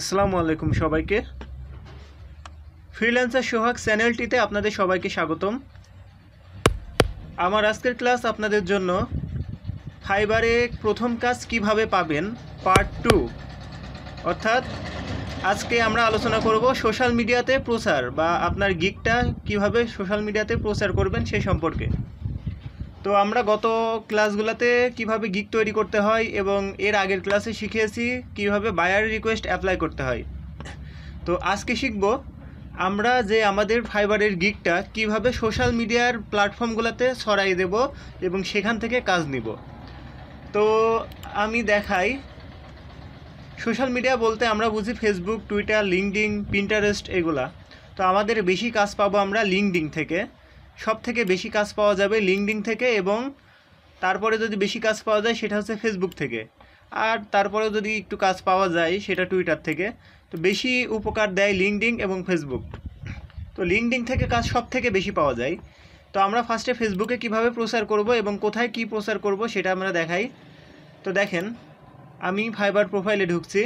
আসসালামু আলাইকুম সবাইকে। ফ্রিল্যান্সার সোহাগ চ্যানেলটিতে আপনাদের সবাইকে স্বাগতম। আমার আজকের ক্লাস আপনাদের জন্য ফাইবারে প্রথম কাজ কীভাবে পাবেন পার্ট টু অর্থাৎ আজকে আমরা আলোচনা করব সোশ্যাল মিডিয়াতে প্রচার বা আপনার গিকটা কীভাবে সোশ্যাল মিডিয়াতে প্রচার করবেন সে সম্পর্কে। তো আমরা গত ক্লাসগুলোতে কীভাবে গিক তৈরি করতে হয় এবং এর আগের ক্লাসে শিখিয়েছি কীভাবে বায়ার রিকোয়েস্ট অ্যাপ্লাই করতে হয়। তো আজকে শিখব আমরা যে আমাদের ফাইবারের গিকটা কীভাবে সোশ্যাল মিডিয়ার প্ল্যাটফর্মগুলোতে ছড়াই দেব এবং সেখান থেকে কাজ নিব। তো আমি দেখাই। সোশ্যাল মিডিয়া বলতে আমরা বুঝি ফেসবুক টুইটার লিঙ্কডিং পিন্টারেস্ট এগুলা। তো আমাদের বেশি কাজ পাবো আমরা লিঙ্কডিং থেকে। সব থেকে বেশি কাজ পাওয়া যাবে লিঙ্কডিং থেকে এবং তারপরে যদি বেশি কাজ পাওয়া যায় সেটা হচ্ছে ফেসবুক থেকে। আর তারপরে যদি একটু কাজ পাওয়া যায় সেটা টুইটার থেকে। তো বেশি উপকার দেয় লিঙ্কডিং এবং ফেসবুক তো লিঙ্কডিং থেকে কাজ সব থেকে বেশি পাওয়া যায়। তো আমরা ফার্স্টে ফেসবুকে কীভাবে প্রচার করব এবং কোথায় কি প্রচার করব সেটা আমরা দেখাই। তো দেখেন, আমি ফাইবার প্রোফাইলে ঢুকছি।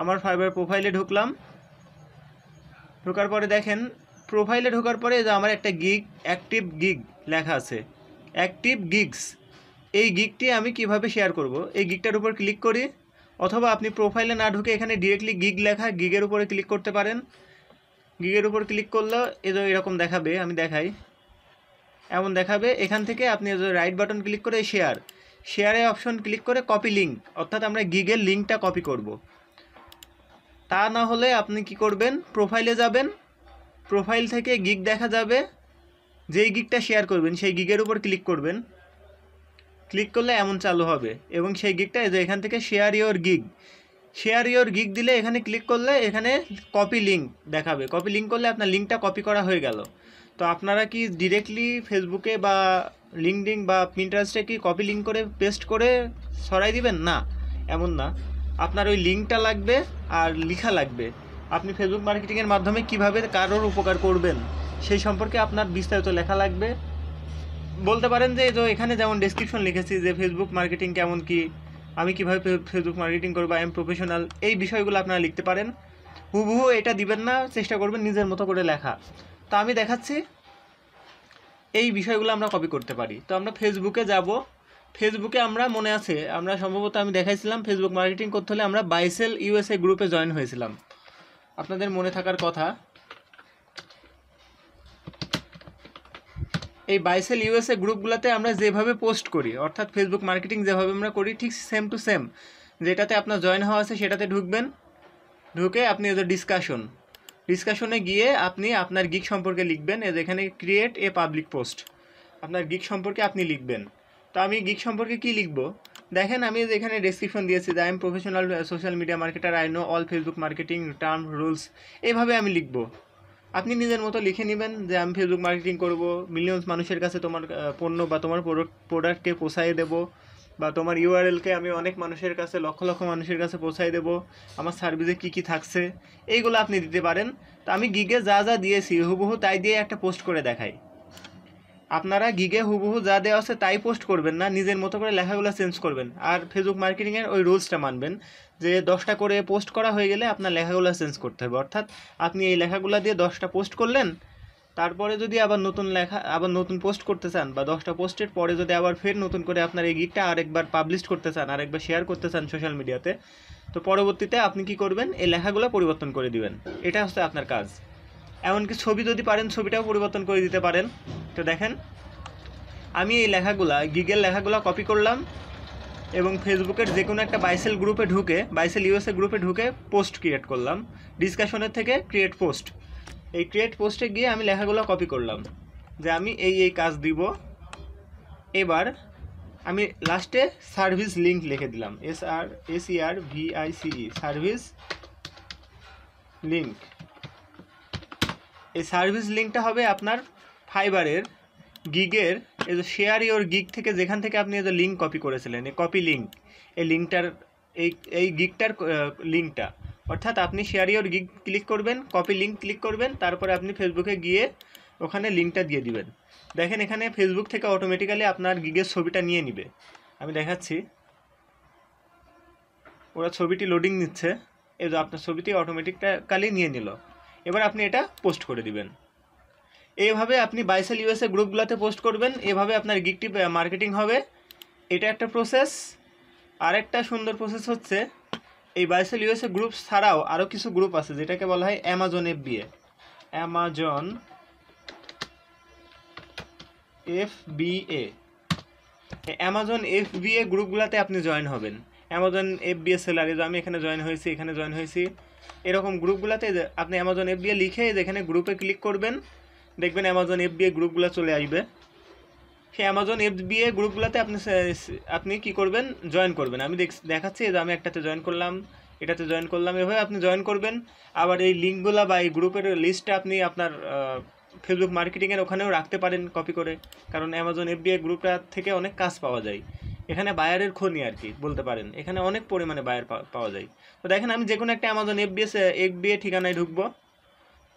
আমার ফাইবার প্রোফাইলে ঢুকলাম। ঢোকার পরে দেখেন প্রোফাইলে ঢোকার পরে যে আমার একটা গিগ অ্যাক্টিভ গিগ লেখা আছে। অ্যাক্টিভ গিগস এই গিগটি আমি কীভাবে শেয়ার করব? এই গিগটার উপর ক্লিক করি, অথবা আপনি প্রোফাইলে না ঢুকে এখানে ডিরেক্টলি গিগ লেখা গিগের উপরে ক্লিক করতে পারেন। গিগের উপর ক্লিক করলে যে এরকম দেখাবে, আমি দেখাই। এমন দেখাবে, এখান থেকে আপনি রাইট বাটন ক্লিক করে শেয়ার শেয়ারে অপশন ক্লিক করে কপি লিঙ্ক অর্থাৎ আমরা গিগের লিঙ্কটা কপি করব। তা না হলে আপনি কি করবেন? প্রোফাইলে যাবেন প্রোফাইল থেকে গিগ দেখা যাবে। যেই গিগটা শেয়ার করবেন, সেই গিগের উপর ক্লিক করবেন। ক্লিক করলে এমন চালু হবে এবং সেই গিগটা যে এখান থেকে share your gig share your gig দিলে এখানে ক্লিক করলে এখানে কপি লিঙ্ক দেখাবে। কপি লিঙ্ক করলে আপনার লিঙ্কটা কপি করা হয়ে গেল। তো আপনারা কি ডিরেক্টলি ফেসবুকে বা লিঙ্কডিং বা পিন্টারেস্টে কি কপি লিঙ্ক করে পেস্ট করে সরাই দিবেন? না, এমন না। আপনার ওই লিঙ্কটা লাগবে আর লেখা লাগবে। আপনি ফেসবুক মার্কেটিংয়ের মাধ্যমে কীভাবে কারোর উপকার করবেন, সেই সম্পর্কে আপনার বিস্তারিত লেখা লাগবে। বলতে পারেন যে, তো এখানে যেমন ডেসক্রিপশন লিখেছি যে ফেসবুক মার্কেটিং কেমন কি, আমি কীভাবে ফেসবুক মার্কেটিং করব আই এম প্রফেশনাল এই বিষয়গুলো আপনারা লিখতে পারেন। হুবহু এটা দিবেন না, চেষ্টা করবেন নিজের মতো করে লেখা। তো আমি দেখাচ্ছি, এই বিষয়গুলো আমরা কপি করতে পারি। তো আমরা ফেসবুকে যাব। ফেসবুকে আমরা, মনে আছে, আমরা সম্ভবত আমি দেখাইছিলাম ফেসবুক মার্কেটিং করতে হলে আমরা বাইসেল ইউএসএ গ্রুপে জয়েন হয়েছিলাম। আপনাদের মনে থাকার কথা, এই বাইসেল ইউএসএ গ্রুপগুলোতে আমরা যেভাবে পোস্ট করি, অর্থাৎ ফেসবুক মার্কেটিং যেভাবে আমরা করি, ঠিক সেম টু সেম যেটাতে আপনার জয়েন হওয়া আছে সেটাতে ঢুকবেন, ঢুকে আপনি এদের ডিসকাশন ডিসকাশনে গিয়ে আপনি আপনার গিক সম্পর্কে লিখবেন এর এখানে ক্রিয়েট এ পাবলিক পোস্ট আপনার গিক সম্পর্কে আপনি লিখবেন। তো আমি গিক সম্পর্কে কি লিখব? দেখেন, আমি এখানে ডেসক্রিপশন দিয়েছি যে I am professional social media marketer I know all Facebook marketing term rules এইভাবে আমি লিখব। আপনি নিজের মতো লিখে নেবেন যে, আমি ফেসবুক মার্কেটিং করব মিলিয়নস মানুষের কাছে তোমার পণ্য বা তোমার প্রোডাক্টকে পৌঁছায় দেবো, বা তোমার ইউআরএলকে আমি অনেক মানুষের কাছে, লক্ষ লক্ষ মানুষের কাছে পৌঁছায় দেবো, আমার সার্ভিসে কী কী থাকছে? এইগুলো আপনি দিতে পারেন। তো আমি গিগে যা যা দিয়েছি, হুবহু তাই দিয়ে একটা পোস্ট করে দেখাই। আপনারা গিগে হুবহু যা দেওয়া আছে তাই পোস্ট করবেন না, নিজের মতো করে লেখাগুলো চেঞ্জ করবেন। আর ফেসবুক মার্কেটিংয়ের ওই রুলসটা মানবেন, যে দশটা করে পোস্ট করা হয়ে গেলে আপনার লেখাগুলো চেঞ্জ করতে হবে। অর্থাৎ আপনি এই লেখাগুলো দিয়ে দশটা পোস্ট করলেন, তারপরে যদি আবার নতুন লেখা, আবার নতুন পোস্ট করতে চান বা দশটা পোস্টের পরে যদি আবার ফের নতুন করে আপনার এই গিকটা আরেকবার পাবলিশ করতে চান, আরেকবার শেয়ার করতে চান সোশ্যাল মিডিয়াতে তো পরবর্তীতে আপনি কি করবেন? এই লেখাগুলো পরিবর্তন করে দিবেন। এটা হচ্ছে আপনার কাজ। এমনকি ছবি যদি পারেন, ছবিটাও পরিবর্তন করে দিতে পারেন। তো দেখেন, আমি এই লেখাগুলা গিগের লেখাগুলো কপি করলাম এবং ফেসবুকের যে কোনো একটা বাইসেল গ্রুপে ঢুকে বাইসেল ইউএসএ গ্রুপে ঢুকে পোস্ট ক্রিয়েট করলাম। ডিসকাশনের থেকে ক্রিয়েট পোস্ট এই ক্রিয়েট পোস্টে গিয়ে আমি লেখাগুলো কপি করলাম যে আমি এই এই কাজ দিব। এবার আমি লাস্টে সার্ভিস লিঙ্ক লিখে দিলাম। S R S E R V I C E service link এই সার্ভিস লিঙ্কটা হবে আপনার ফাইবারের গিগের এই যে শেয়ার ইওর গিগ থেকে যেখান থেকে আপনি এই যে লিঙ্ক কপি করেছিলেন, এই কপি লিঙ্ক এই লিঙ্কটার এই এই গিগটার লিঙ্কটা অর্থাৎ আপনি শেয়ার ইওর গিগ ক্লিক করবেন কপি লিঙ্ক ক্লিক করবেন, তারপরে আপনি ফেসবুকে গিয়ে ওখানে লিঙ্কটা দিয়ে দিবেন। দেখেন এখানে ফেসবুক থেকে অটোমেটিক্যালি আপনার গিগের ছবিটা নিয়ে নিবে। আমি দেখাচ্ছি। ওরা ছবিটি লোডিং নিচ্ছে। এই যে আপনার ছবিটি অটোমেটিক্যালি নিয়ে নিল। এবার আপনি এটা পোস্ট করে দিবেন। এইভাবে আপনি বাইসেল ইউএসএ গ্রুপগুলোতে পোস্ট করবেন, এভাবে আপনার গিকটি মার্কেটিং হবে। এটা একটা প্রসেস আরেকটা সুন্দর প্রসেস হচ্ছে, এই বাইসেল ইউএসএ গ্রুপ ছাড়াও আরও কিছু গ্রুপ আছে, যেটাকে বলা হয় Amazon FBA Amazon F BA Amazon F BA গ্রুপগুলোতে আপনি জয়েন হবেন। অ্যামাজন এফ বিএ সেলারে আমি এখানে জয়েন হয়েছি, এখানে জয়েন হয়েছি। এরকম গ্রুপগুলোতে আপনি অ্যামাজন এফ বিএ লিখে যেখানে গ্রুপে ক্লিক করবেন, দেখবেন অ্যামাজন এফ বিএ গ্রুপগুলো চলে আসবে। সেই অ্যামাজন এফ বিএ গ্রুপগুলোতে আপনি আপনি কি করবেন? জয়েন করবেন। আমি দেখ- দেখাচ্ছি যে আমি একটাতে জয়েন করলাম, এটাতে জয়েন করলাম, এভাবে আপনি জয়েন করবেন। আবার এই লিঙ্কগুলো বা এই গ্রুপের লিস্টটা আপনি আপনার ফেসবুক মার্কেটিংয়ের ওখানেও রাখতে পারেন কপি করে। কারণ অ্যামাজন এফ এফবিআই গ্রুপটা থেকে অনেক কাজ পাওয়া যায়। এখানে বায়ারের খনি আর কি, বলতে পারেন। এখানে অনেক পরিমাণে বায়ার পাওয়া যায়। তো দেখেন, আমি যে কোনো একটা অ্যামাজন এফবিএস এফবিএ ঠিকানায় ঢুকবো।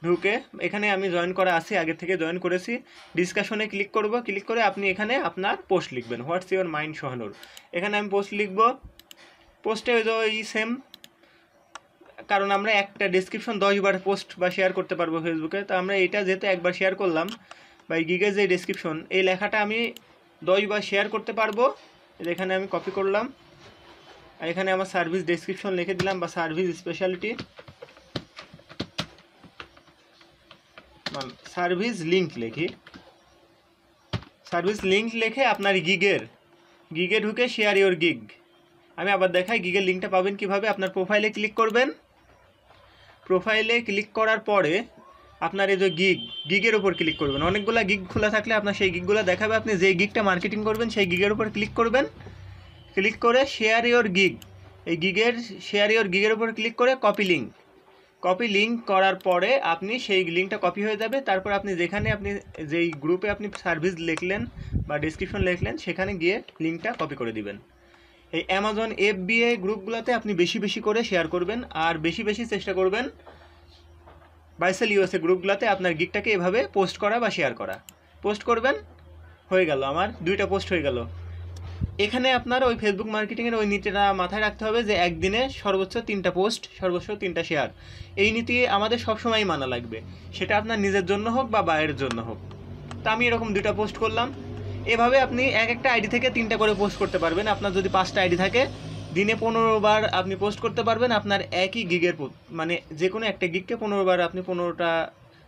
ঢুকে এখানে আমি জয়েন করা আছি, আগে থেকে জয়েন করেছি। ডিসকাশনে ক্লিক করব ক্লিক করে আপনি এখানে আপনার পোস্ট লিখবেন। হোয়াটস ইউর মাইন্ড সহানুর এখানে আমি পোস্ট লিখব। পোস্টে ওই সেম কারণ আমরা একটা ডিসক্রিপশন দশবার পোস্ট বা শেয়ার করতে পারব ফেসবুকে তো আমরা এটা যেহেতু একবার শেয়ার করলাম, বা এই গিগের যে ডিসক্রিপশন এই লেখাটা আমি দশবার শেয়ার করতে পারব। এখানে আমি কপি করলাম। আর এখানে আমার সার্ভিস ডেসক্রিপশন লিখে দিলাম বা সার্ভিস স্পেশালিটি সার্ভিস লিঙ্ক লিখি। সার্ভিস লিঙ্ক লিখে আপনার গিগের গিগে ঢুকে শেয়ার ইওর গিগ আমি আবার দেখাই গিগের লিঙ্কটা পাবেন কীভাবে? আপনার প্রোফাইলে ক্লিক করবেন। প্রোফাইলে ক্লিক করার পরে আপনার এই যে গিগ গিগের উপর ক্লিক করবেন। অনেকগুলো গিগ খোলা থাকলে আপনার সেই গিগগুলো দেখাবে। আপনি যে গিগটা মার্কেটিং করবেন, সেই গিগের উপর ক্লিক করবেন। ক্লিক করে শেয়ার ইওর গিগ এই গিগের শেয়ার ইওর গিগের উপর ক্লিক করে কপি লিঙ্ক কপি লিঙ্ক করার পরে আপনি সেই লিঙ্কটা কপি হয়ে যাবে। তারপর আপনি যেখানে আপনি, যেই গ্রুপে আপনি সার্ভিস লিখলেন বা ডিসক্রিপশন লিখলেন, সেখানে গিয়ে লিঙ্কটা কপি করে দিবেন। এই অ্যামাজন এফ বিএ গ্রুপগুলোতে আপনি বেশি বেশি করে শেয়ার করবেন। আর বেশি বেশি চেষ্টা করবেন বাইসেল ইউএসএ গ্রুপগুলোতে আপনার গিকটাকে এভাবে পোস্ট করা বা শেয়ার করা। পোস্ট করবেন, হয়ে গেল আমার, দুইটা পোস্ট হয়ে গেল। এখানে আপনার ওই ফেসবুক মার্কেটিংয়ের ওই নীতিটা মাথায় রাখতে হবে যে একদিনে সর্বোচ্চ তিনটা পোস্ট, সর্বোচ্চ তিনটা শেয়ার। এই নীতি আমাদের সবসময় মানা লাগবে। সেটা আপনার নিজের জন্য হোক বা বাইরের জন্য হোক। তা আমি এরকম দুইটা পোস্ট করলাম। এভাবে আপনি এক একটা আইডি থেকে তিনটা করে পোস্ট করতে পারবেন। আপনার যদি পাঁচটা আইডি থাকে দিনে পনেরো বার আপনি পোস্ট করতে পারবেন আপনার একই গিগের মানে যে কোনো একটা গিগকে পনেরো বার আপনি পনেরোটা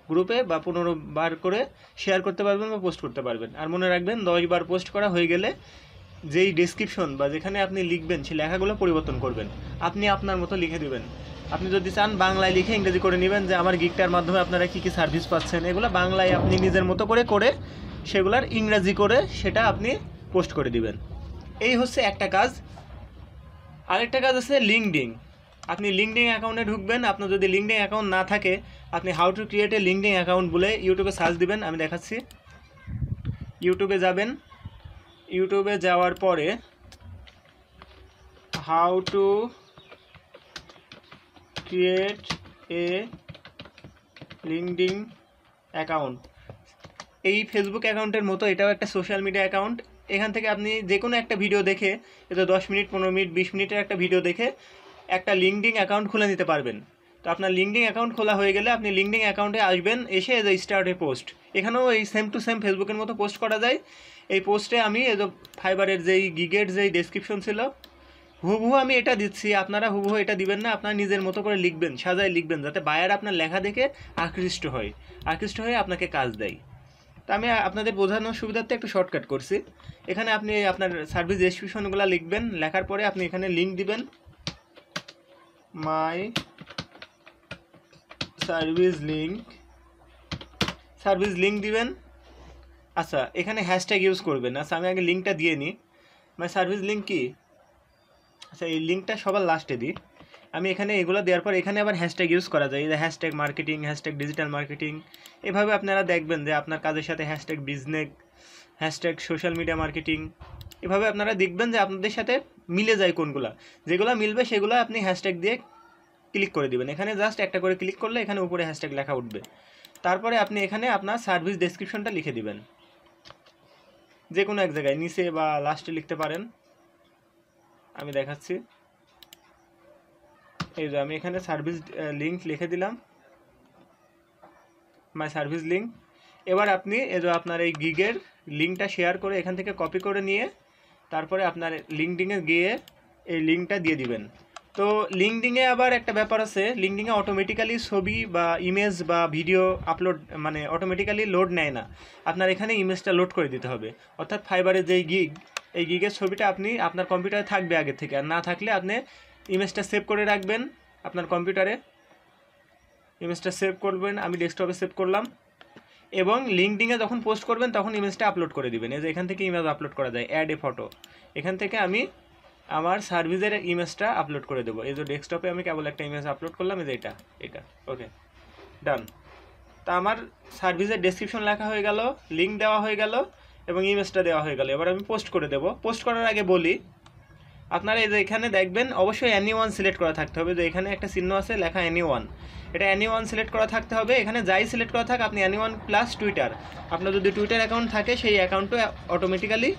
গ্রুপে বা পনেরো বার করে শেয়ার করতে পারবেন বা পোস্ট করতে পারবেন। আর মনে রাখবেন, দশ বার পোস্ট করা হয়ে গেলে যেই ডেসক্রিপশন বা যেখানে আপনি লিখবেন সেই লেখাগুলো পরিবর্তন করবেন। আপনি আপনার মতো লিখে দিবেন। আপনি যদি চান বাংলায় লিখে ইংরেজি করে নেবেন যে আমার গিকটার মাধ্যমে আপনারা কী কী সার্ভিস পাচ্ছেন, এগুলো বাংলায় আপনি নিজের মতো করে করে সেগুলার ইংরাজি করে সেটা আপনি পোস্ট করে দিবেন। এই হচ্ছে একটা কাজ। আরেকটা কাজ আছে লিঙ্কডিং আপনি লিঙ্কডিং অ্যাকাউন্টে ঢুকবেন, আপনার যদি লিঙ্কডিং অ্যাকাউন্ট না থাকে, আপনি how to create a LinkedIn account বলে ইউটিউবে সার্চ দিবেন, আমি দেখাচ্ছি। ইউটিউবে যাবেন। ইউটিউবে যাওয়ার পরে how to create a LinkedIn account এই ফেসবুক অ্যাকাউন্টের মতো এটাও একটা সোশ্যাল মিডিয়া অ্যাকাউন্ট এখান থেকে আপনি যে কোনো একটা ভিডিও দেখে এটা দশ মিনিট, পনেরো মিনিট, বিশ মিনিটের একটা ভিডিও দেখে একটা লিঙ্কডিং অ্যাকাউন্ট খুলে নিতে পারবেন। তো আপনার লিঙ্কডিং অ্যাকাউন্ট খোলা হয়ে গেলে আপনি লিঙ্কডিং অ্যাকাউন্টে আসবেন, এসে স্টার্ট এ পোস্ট এখানেও এই সেম টু সেম ফেসবুকের মতো পোস্ট করা যায়। এই পোস্টে আমি যে ফাইবারের যেই গিগের যেই ডেসক্রিপশন ছিল, হুবহু আমি এটা দিচ্ছি। আপনারা হুবহু এটা দিবেন না, আপনার নিজের মতো করে লিখবেন, সাজায় লিখবেন, যাতে বায়ার আপনার লেখা দেখে আকৃষ্ট হয়। আকৃষ্ট হয়ে আপনাকে কাজ দেয়। তা আমি আপনাদের বোঝানোর সুবিধার্থে একটু শর্টকাট করছি। এখানে আপনি আপনার সার্ভিস ডেসক্রিপশনগুলো লিখবেন, লেখার পরে আপনি এখানে লিঙ্ক দিবেন। My service link service link দিবেন। আচ্ছা এখানে হ্যাশট্যাগ ইউজ করবেন। আচ্ছা আমি আগে লিঙ্কটা দিয়ে নিই। মাই সার্ভিস লিঙ্ক কি? আচ্ছা এই লিঙ্কটা সবার লাস্টে দিই। আমি এখানে এগুলো দেওয়ার পর এখানে আবার হ্যাশট্যাগ ইউজ করা যায়। Hashtag marketing hashtag digital marketing এভাবে আপনারা দেখবেন যে আপনার কাজের সাথে hashtag business hashtag social media marketing এভাবে আপনারা দেখবেন যে আপনাদের সাথে মিলে যায় কোনগুলো। যেগুলো মিলবে সেগুলো আপনি হ্যাশট্যাগ দিয়ে ক্লিক করে দেবেন। এখানে জাস্ট একটা করে ক্লিক করলে এখানে উপরে হ্যাশট্যাগ লেখা উঠবে। তারপরে আপনি এখানে আপনার সার্ভিস ডেসক্রিপশনটা লিখে দিবেন। যে কোনো এক জায়গায়, নিচে বা লাস্টে লিখতে পারেন। আমি দেখাচ্ছি। এই যে আমি এখানে সার্ভিস লিঙ্ক লিখে দিলাম। মাই সার্ভিস লিঙ্ক এবার আপনি এই যে আপনার এই গিগের লিঙ্কটা শেয়ার করে এখান থেকে কপি করে নিয়ে তারপরে আপনার লিঙ্কডিংয়ে গিয়ে এই লিঙ্কটা দিয়ে দিবেন। তো লিঙ্কডিংয়ে আবার একটা ব্যাপার আছে লিঙ্কডিংয়ে অটোমেটিক্যালি ছবি বা ইমেজ বা ভিডিও আপলোড মানে অটোমেটিক্যালি লোড নেয় না। আপনার এখানে ইমেজটা লোড করে দিতে হবে। অর্থাৎ ফাইবারের যেই গিগ এই গিগের ছবিটা আপনি আপনার কম্পিউটারে থাকবে আগে থেকে। আর না থাকলে আপনি ইমেজটা সেভ করে রাখবেন আপনার কম্পিউটারে। ইমেজটা সেভ করবেন, আমি ডেস্কটপে সেভ করলাম। এবং লিঙ্কডিংয়ে যখন পোস্ট করবেন, তখন ইমেজটা আপলোড করে দিবেন। এই যে এখান থেকে ইমেজ আপলোড করা যায়, অ্যাড এ ফটো। এখান থেকে আমি আমার সার্ভিসের ইমেজটা আপলোড করে দেবো। এই যে ডেস্কটপে আমি কেবল একটা ইমেজ আপলোড করলাম, এই যে এটা এটা, ওকে, ডান। তা আমার সার্ভিসের ডেসক্রিপশন লেখা হয়ে গেল লিঙ্ক দেওয়া হয়ে গেল, এবং ইমেজটা দেওয়া হয়ে গেল। এবার আমি পোস্ট করে দেবো। পোস্ট করার আগে বলি আপনারা এই যে এখানে দেখবেন, অবশ্যই অ্যানি ওয়ান সিলেক্ট করা থাকতে হবে। যে এখানে একটা চিহ্ন আছে, লেখা অ্যানি ওয়ান এটা অ্যানি ওয়ান সিলেক্ট করা থাকতে হবে। এখানে যাই সিলেক্ট করা থাক, আপনি অ্যানি ওয়ান প্লাস টুইটার আপনার যদি টুইটার অ্যাকাউন্ট থাকে, সেই অ্যাকাউন্টও অটোমেটিক্যালি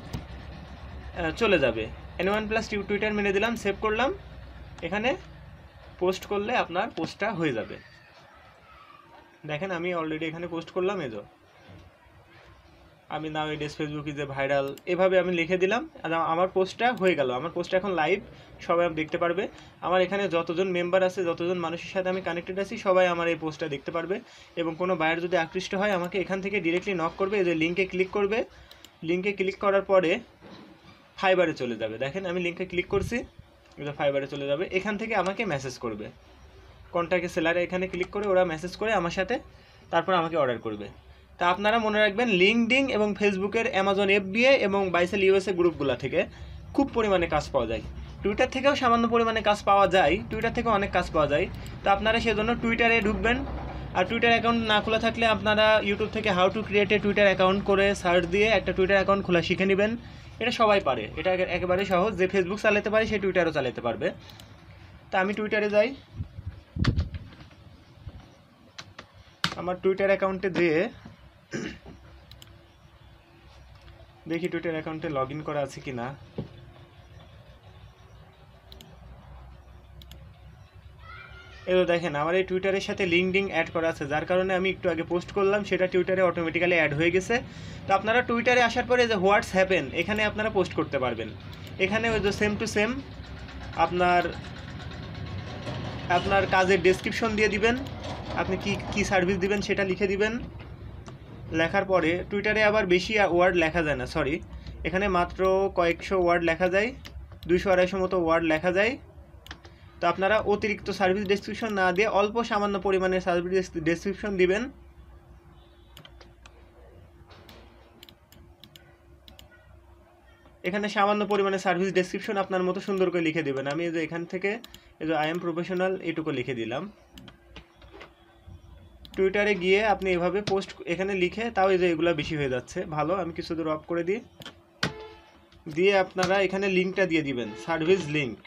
চলে যাবে। অ্যানি ওয়ান প্লাস টুইটার মেনে দিলাম সেভ করলাম। এখানে পোস্ট করলে আপনার পোস্টটা হয়ে যাবে। দেখেন, আমি অলরেডি এখানে পোস্ট করলাম এজো আমি নাও এডেস ফেসবুক ইজ এ ভাইরাল এভাবে আমি লিখে দিলাম আর আমার পোস্টটা হয়ে গেল। আমার পোস্টটা এখন লাইভ সবাই দেখতে পারবে। আমার এখানে যতজন মেম্বার আছে, যতজন মানুষের সাথে আমি কানেক্টেড আছি, সবাই আমার এই পোস্টটা দেখতে পারবে। এবং কোনো বায়ার যদি আকৃষ্ট হয়, আমাকে এখান থেকে ডিরেক্টলি নক করবে, এই যে লিঙ্কে ক্লিক করবে। লিঙ্কে ক্লিক করার পরে ফাইবারে চলে যাবে। দেখেন, আমি লিঙ্কে ক্লিক করছি এটা ফাইবারে চলে যাবে। এখান থেকে আমাকে মেসেজ করবে। কন্ট্যাক্টে সেলারে এখানে ক্লিক করে ওরা মেসেজ করে আমার সাথে, তারপর আমাকে অর্ডার করবে। তা আপনারা মনে রাখবেন লিঙ্কডিং এবং ফেসবুকের অ্যামাজন এফবিএ এবং বাইসেল ইউএসএ গ্রুপগুলো থেকে খুব পরিমাণে কাজ পাওয়া যায়। টুইটার থেকেও সামান্য পরিমাণে কাজ পাওয়া যায় টুইটার থেকেও অনেক কাজ পাওয়া যায়। তো আপনারা সেজন্য টুইটারে ঢুকবেন। আর টুইটার অ্যাকাউন্ট না খোলা থাকলে আপনারা ইউটিউব থেকে how to create a Twitter account করে সার্চ দিয়ে একটা টুইটার অ্যাকাউন্ট খোলা শিখে নেবেন। এটা সবাই পারে। এটা একেবারে সহজ। যে ফেসবুক চালাতে পারে, সে টুইটারও চালাতে পারবে। তা আমি টুইটারে যাই। আমার টুইটার অ্যাকাউন্টে যেয়ে দেখি টুইটার অ্যাকাউন্টে লগ করা আছে কি না এবার দেখেন, আমার এই টুইটারের সাথে লিঙ্কডিং অ্যাড করা আছে, যার কারণে আমি একটু আগে পোস্ট করলাম, সেটা টুইটারে অটোমেটিক্যালি অ্যাড হয়ে গেছে। তো আপনারা টুইটারে আসার পরে যে হোয়াটস হ্যাপেন এখানে আপনারা পোস্ট করতে পারবেন। এখানে ওই যে সেম টু সেম আপনার আপনার কাজের ডেসক্রিপশন দিয়ে দিবেন, আপনি কি কি সার্ভিস দিবেন সেটা লিখে দিবেন। লেখার পরে টুইটারে আবার বেশি ওয়ার্ড লেখা যায় না সরি এখানে মাত্র কয়েকশো ওয়ার্ড লেখা যায়, দুইশো আড়াইশো মতো ওয়ার্ড লেখা যায়। তো আপনারা অতিরিক্ত সার্ভিস ডেসক্রিপশন না দিয়ে অল্প সামান্য পরিমাণে সার্ভিস ডেসক্রিপশন দিবেন। এখানে সামান্য পরিমাণে সার্ভিস ডেসক্রিপশন আপনার মতো সুন্দর করে লিখে দেবেন। আমি যে এখান থেকে, এই যে আই এম প্রফেশনাল এটুকু লিখে দিলাম। টুইটারে গিয়ে আপনি এভাবে পোস্ট এখানে লিখে তাও এই যে এগুলো বেশি হয়ে যাচ্ছে। ভালো, আমি কিছু দূর অফ করে দিই। দিয়ে আপনারা এখানে লিঙ্কটা দিয়ে দিবেন সার্ভিস লিঙ্ক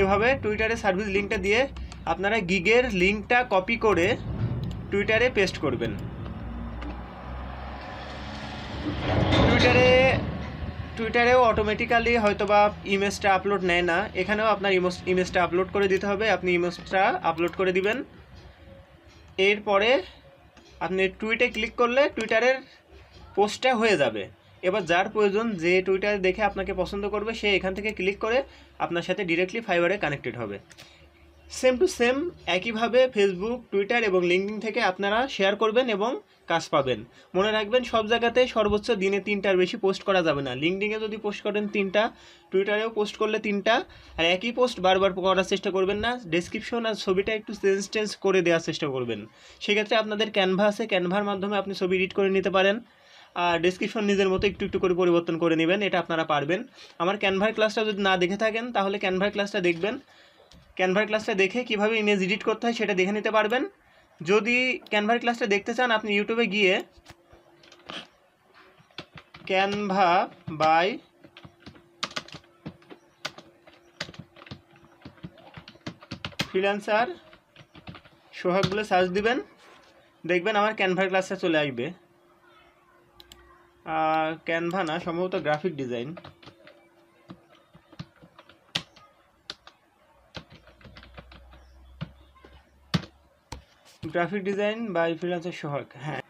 এভাবে টুইটারে সার্ভিস লিঙ্কটা দিয়ে আপনারা গিগের লিঙ্কটা কপি করে টুইটারে পেস্ট করবেন। টুইটারে টুইটারেও অটোমেটিক্যালি হয়তো বা ইমেজটা আপলোড নেয় না। এখানেও আপনার ইমেজটা আপলোড করে দিতে হবে। আপনি ইমেজটা আপলোড করে দিবেন। এরপরে আপনি টুইটে ক্লিক করলে টুইটারের পোস্টটা হয়ে যাবে। এবার যার প্রয়োজন, যে টুইটার দেখে আপনাকে পছন্দ করবে, সে এখান থেকে ক্লিক করে আপনার সাথে ডিরেক্টলি ফাইবারে কানেক্টেড হবে। সেম টু সেম একইভাবে ফেসবুক টুইটার এবং লিঙ্কডিন থেকে আপনারা শেয়ার করবেন এবং কাজ পাবেন। মনে রাখবেন, সব জায়গাতে সর্বোচ্চ দিনে তিনটার বেশি পোস্ট করা যাবে না। লিঙ্কডিনে যদি পোস্ট করেন তিনটা টুইটারেও পোস্ট করলে তিনটা, আর একই পোস্ট বারবার করার চেষ্টা করবেন না ডেসক্রিপশন আর ছবিটা একটু চেঞ্জ টেঞ্জ করে দেওয়ার চেষ্টা করবেন। সেক্ষেত্রে আপনাদের ক্যানভা আছে ক্যানভার মাধ্যমে আপনি ছবি এডিট করে নিতে পারেন, আর ডেসক্রিপশন নিজের মতো একটু একটু করে পরিবর্তন করে নেবেন, এটা আপনারা পারবেন। আমার ক্যানভার ক্লাসটা যদি না দেখে থাকেন, তাহলে ক্যানভার ক্লাসটা দেখবেন। ক্যানভার ক্লাসটা দেখে কীভাবে ইমেজ এডিট করতে হয় সেটা দেখে নিতে পারবেন। যদি ক্যানভার ক্লাসটা দেখতে চান, আপনি ইউটিউবে গিয়ে ক্যানভা বাই ফ্রিল্যান্সার সোহাগগুলো সার্চ দিবেন। দেখবেন আমার ক্যানভার ক্লাসটা চলে আসবে। ক্যানভা না, সম্ভবত গ্রাফিক ডিজাইন গ্রাফিক ডিজাইন বা ফ্রিল্যান্সার সহায়ক হ্যাঁ।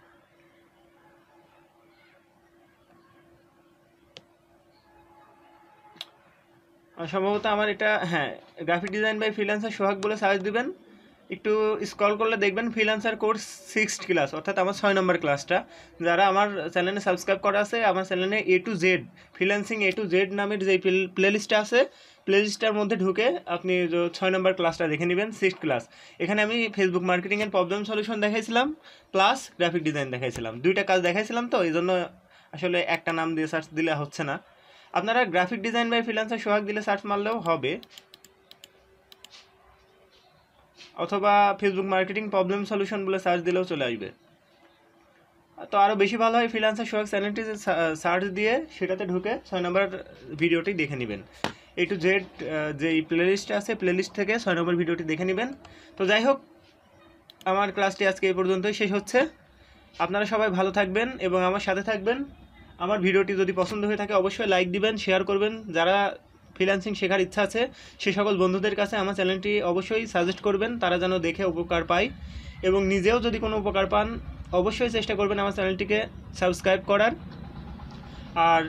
সম্ভবত আমার এটা হ্যাঁ গ্রাফিক ডিজাইন বা ফ্রিল্যান্সার সোহাগ বলে সার্চ দিবেন। একটু স্ক্রল করলে দেখবেন ফ্রিল্যান্সার কোর্স সিক্সথ ক্লাস অর্থাৎ আমার ছয় নম্বর ক্লাসটা যারা আমার চ্যানেলে সাবস্ক্রাইব করা আছে, আমার চ্যানেলে A to Z freelancing A to Z নামের যে প্লেলিস্টটা আছে প্লেলিস্টটার মধ্যে ঢুকে আপনি ছয় নম্বর ক্লাসটা দেখে নেবেন সিক্সথ ক্লাস এখানে আমি Facebook marketing and problem solution দেখাইছিলাম প্লাস গ্রাফিক ডিজাইন দেখাইছিলাম। দুইটা কাজ দেখাইছিলাম তো এই জন্য আসলে একটা নাম দিয়ে সার্চ দিলে হচ্ছে না। আপনারা graphic design by freelancer Sohag দিলে সার্চ মারলেও হবে। অথবা ফেসবুক মার্কেটিং প্রবলেম সলিউশন বলে সার্চ দিলেও চলে আসবে। তো আরও বেশি ভালো হয় ফ্রিল্যান্সার সোহাগ চ্যানেলটি সার্চ দিয়ে সেটাতে ঢুকে ছয় নম্বর ভিডিওটি দেখে নেবেন। এ টু জেড যে প্লেলিস্ট আছে প্লেলিস্ট থেকে ছয় নম্বর ভিডিওটি দেখে নেবেন। তো যাই হোক, আমার ক্লাসটি আজকে এই পর্যন্তই শেষ হচ্ছে। আপনারা সবাই ভালো থাকবেন এবং আমার সাথে থাকবেন। আমার ভিডিওটি যদি পছন্দ হয়ে থাকে অবশ্যই লাইক দিবেন শেয়ার করবেন। যারা ফ্রিল্যান্সিং শেখার ইচ্ছা আছে, সে সকল বন্ধুদের কাছে আমার চ্যানেলটি অবশ্যই সাজেস্ট করবেন, তারা যেন দেখে উপকার পায়। এবং নিজেও যদি কোনো উপকার পান, অবশ্যই চেষ্টা করবেন আমার চ্যানেলটিকে সাবস্ক্রাইব করার। আর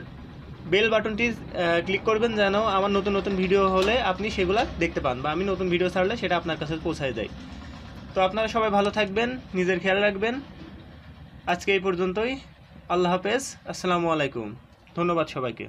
বেল বাটনটি ক্লিক করবেন যেন আমার নতুন নতুন ভিডিও হলে আপনি সেগুলো দেখতে পান বা আমি নতুন ভিডিও ছাড়লে সেটা আপনার কাছে পৌঁছায় যায়। তো আপনারা সবাই ভালো থাকবেন, নিজের খেয়াল রাখবেন। আজকে এই পর্যন্তই। আল্লাহ হাফেজ। আসসালামু আলাইকুম। ধন্যবাদ সবাইকে।